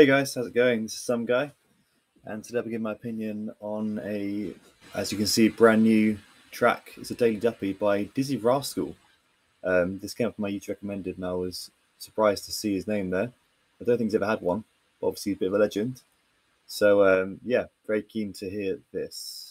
Hey guys, how's it going? This is some guy, and today I'll giving my opinion on a, as you can see, brand new track. It's a Daily Duppy by Dizzee Rascal. Um, this came up my YouTube recommended, and I was surprised to see his name there. I don't think he's ever had one, but obviously he's a bit of a legend. So um, yeah, very keen to hear this.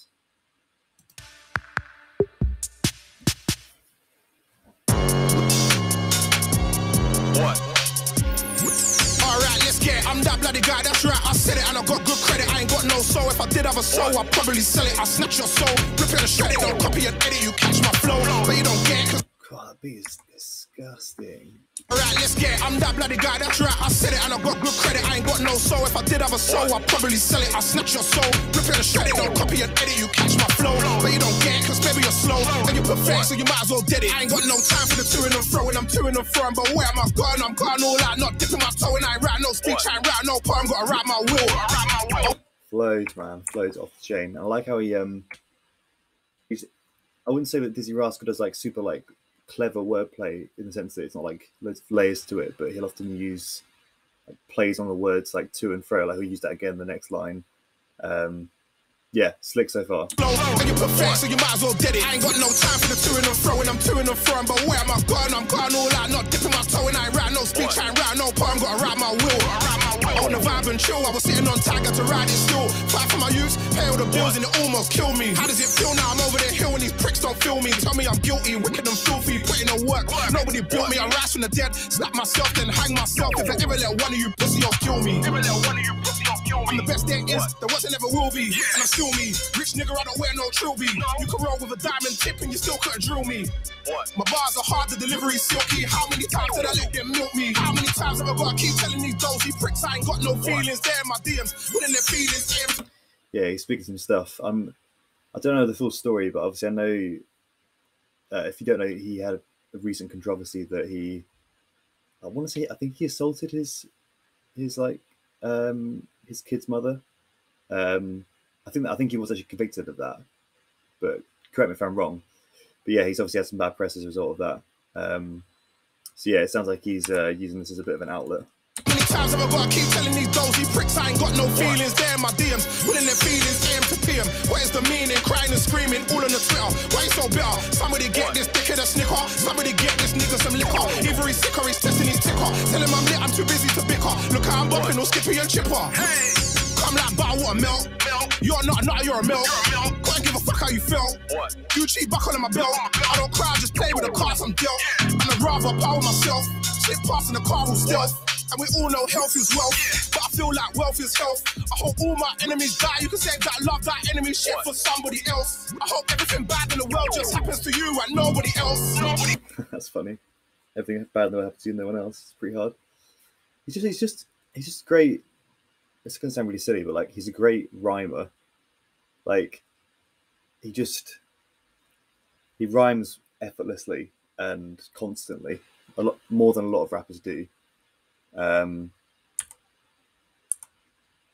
I'm that bloody guy, that's right. I said it and I got good credit. I ain't got no soul. If I did have a soul, I'd probably sell it. I snatch your soul, rip it and shred it. Don't copy and edit. You catch my flow, but you don't get it. God, disgusting. Alright, let's get it. I'm that bloody guy, that's right. I said it and I got good credit. I ain't got no soul. If I did have a soul, I'd probably sell it. I snatch your soul, rip it and shred it. Don't copy and edit. You catch my flow, but you don't get it. Cause baby, you're slow. And you pathetic, so you might as well dead it. I ain't got no time for the toing and throwing. I'm toing and throwing, but where am I going? I'm going all out, not dipping my toe in. I ain't right, no speech, I ain't right, no poem. Gotta write my will. Write my will. Flows, man, flows off the chain. I like how he um, he's, I wouldn't say that Dizzee Rascal does like super like clever wordplay in the sense that it's not like layers to it, but he'll often use like, plays on the words like to and fro. Like he'll use that again the next line. Um, yeah, slick so far. you pathetic, so you might as well dead it. I ain't got no time for the and. I'm and but where am I going? I'm going all out, not dipping my toe. I no speech, I ain't no poem. Gotta write my will. On the vibe and chill, I was sitting on tiger to ride it still. Fight for my youth, pay all the bills, and it almost killed me. How does it feel now? I'm over the hill and these pricks don't feel me. Tell me I'm guilty, wicked and filthy, putting in work. Nobody built me, I rise from the dead, slap myself, then hang myself. If I ever let one of you pussy kill me. Ever let one of you pussy. I'm the best there is, there was and never will be. And I'm still me. Rich nigga, I don't wear no trilby. You can roll with a diamond tip and you still couldn't drill me. My bars are hard, the delivery silky. How many times did I let them milk me? How many times have I got to keep telling these dozy pricks I ain't got no feelings? There in my DMs, putting their feelings in. Yeah, he's speaking some stuff. I'm, I don't know the full story, but obviously I know. Uh, if you don't know, he had a recent controversy that he, I want to say, I think he assaulted his, his like, um, his kid's mother. Um, I think I think he was actually convicted of that, but correct me if I'm wrong. But yeah, he's obviously had some bad press as a result of that. Um, so yeah, it sounds like he's uh, using this as a bit of an outlet. Many times have I got to keep telling these dozy pricks I ain't got no feelings? There in my DMs, putting their feelings AM to PM. What is the meaning? Crying and screaming all on the Twitter. Why you so bitter? Somebody get this dickhead a snicker. Somebody get this nigga some liquor. Either he's sick or he's testing his ticker. Tell him I'm lit, I'm too busy to. Look how I'm bumping, no skippy and chipper. Hey, come like butter, what a melt. You're not, not you're a milk. Can't give a fuck how you felt. Gucci buckle on my belt. I don't cry, just play with the cards I'm dealt. And I'd rather power myself. Slip past in the car with stealth. And we all know health is wealth, but I feel like wealth is health. I hope all my enemies die. You can say that love that enemy shit for somebody else. I hope everything bad in the world just happens to you and nobody else. Nobody. That's funny. Everything bad in the world happens to you, no one else. It's pretty hard. He's just, he's just, he's just great. It's gonna sound really silly, but like he's a great rhymer. Like he just he rhymes effortlessly and constantly, a lot more than a lot of rappers do. Um,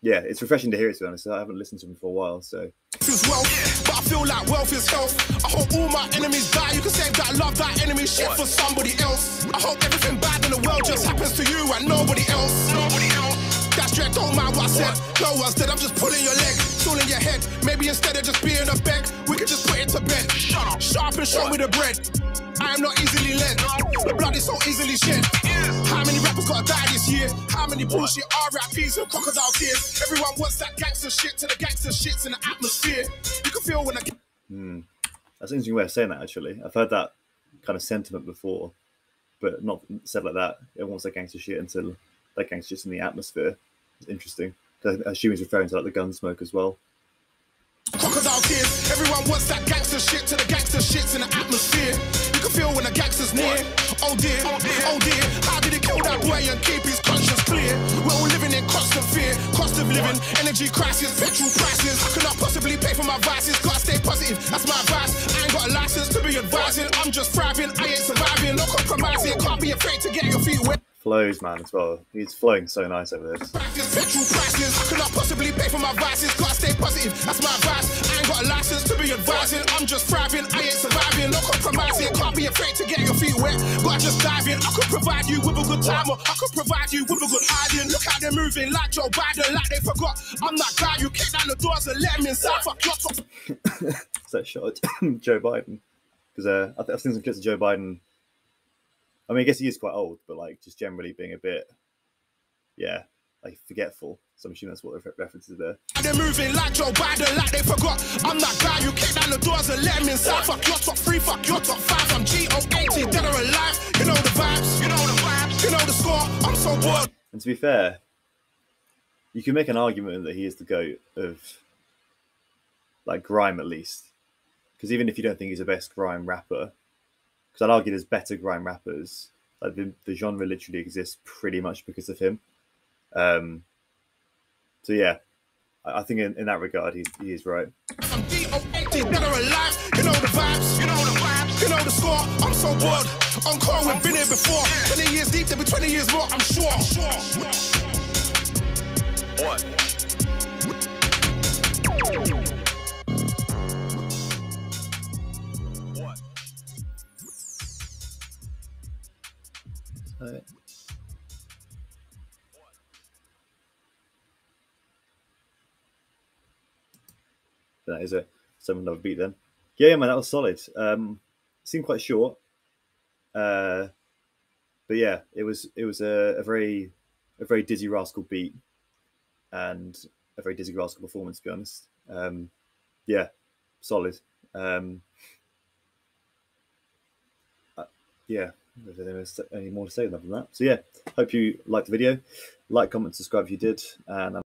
yeah, it's refreshing to hear it. To be honest, I haven't listened to him for a while, so I feel like wealth is health. I hope all my enemies die. You can say that love that enemy shit for somebody else. I hope everything bad in the world just happens to you and nobody else. Nobody else. That's dread, don't mind what I said. No one's dead, I'm just pulling your leg, in your head. Maybe instead of just being a beg, we could just put it to bed. Shut up, sharp and show me the bread. I am not easily led. The blood is so easily shed. How rappers gotta die this year? How many bullshit RIPs and crocodile tears? Everyone wants that gangster shit to the gangster shits in the atmosphere. You can feel when I Hmm. That's an interesting way of saying that. Actually, I've heard that kind of sentiment before, but not said like that. Everyone wants that gangster shit until that gangster shit's in the atmosphere. It's interesting. I assume he's referring to like the gun smoke as well. Crocodile tears. Everyone wants that gangster shit to the gangster shits in the atmosphere. You can feel when the gangster's near. Oh, oh dear, oh dear. How did he kill that boy and keep his conscience clear? We're all living in constant fear. Cost of living, energy crisis, petrol prices. How can I possibly pay for my vices? Gotta stay positive, that's my advice. I ain't got a license to be advising. I'm just thriving, I ain't surviving. No compromising, can't be afraid to get your feet wet. Flows, man, as well. He's flowing so nice over this. Petrol prices. Can I possibly pay for my vices? Gotta stay positive, that's my advice. I ain't got a license to be advising. I'm just thriving, I ain't surviving. No compromising, be afraid to get your feet wet. Gotta just dive in. I could provide you with a good time, or I could provide you with a good hiding. Look how they're moving like Joe Biden, like they forgot. I'm that guy you kick down the doors and let him inside. Fuck your top. Is that shot Joe Biden? Because uh, I I've seen some clips of Joe Biden. I mean, I guess he is quite old, but like just generally being a bit, yeah, like forgetful. So I'm assuming that's what the reference is there. They're moving like Joe Biden, like they forgot. I'm that guy you kick down the doors and let him inside. Fuck your top three, fuck your top five. I'm G-O-A-T, dead or alive. You know the vibes, you know the vibes, you know the score. I'm so bored. And to be fair, you can make an argument that he is the goat of like grime at least. Because even if you don't think he's the best grime rapper, because I'd argue there's better grime rappers. Like the, the genre literally exists pretty much because of him. Um, so yeah, I, I think in, in that regard he, he is right. I'm D-O-A-T, dead or alive. You know the vibes, you know the vibes, you know the score. I'm so bored. Encore, we've been here before. 20 years deep, there'll be 20 years more, I'm sure. What? What? So, that is a seven another beat then. Yeah, yeah, man, that was solid. Um, seemed quite short, uh, but yeah, it was it was a, a very a very Dizzee Rascal beat and a very Dizzee Rascal performance. To be honest, um, yeah, solid. Um, uh, yeah, there's any more to- any more to say than that. So yeah, hope you liked the video. Like, comment, subscribe if you did, and. I'm